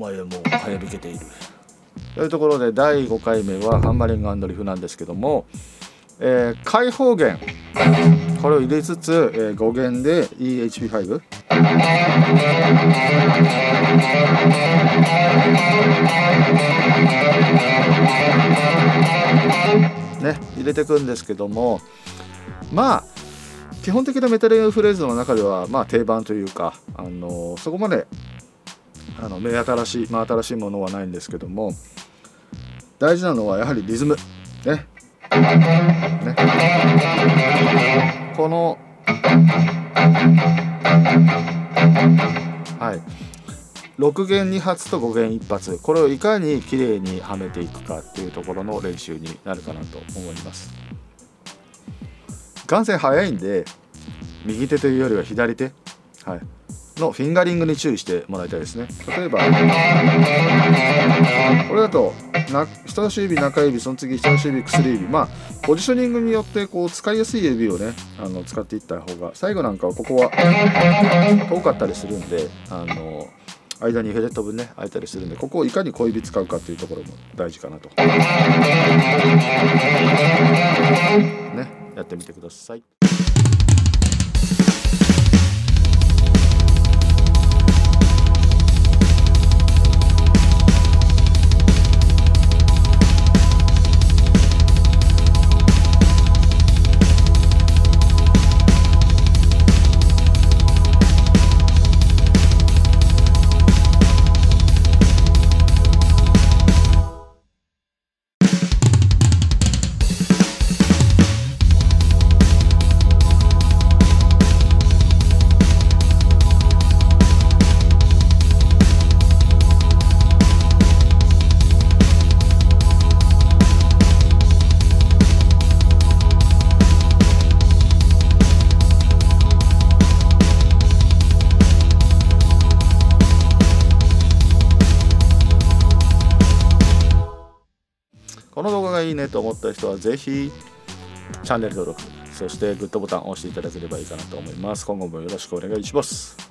前はもう早引けている。というところで第5回目はハンマリングリフなんですけども、えー、開放弦。これを入れつつ、えー、5弦で EHP5 ね入れていくんですけどもまあ基本的なメタルフレーズの中では、まあ、定番というか、あのそこまであの目新しい、まあ、新しいものはないんですけども大事なのはやはりリズム。ね。ね。このはい。6弦2発と5弦1発。これをいかに綺麗にはめていくかっていうところの練習になるかなと思います。眼線速いんで右手というよりは左手、はい、のフィンガリングに注意してもらいたいですね例えばこれだと人差し指中指その次人差し指薬指まあポジショニングによってこう使いやすい指をねあの使っていった方が最後なんかはここは遠かったりするんであの間にフェレット分ね空いたりするんでここをいかに小指使うかっていうところも大事かなとねやってみてください。この動画がいいねと思った人はぜひチャンネル登録そしてグッドボタンを押していただければいいかなと思います。今後もよろしくお願いします。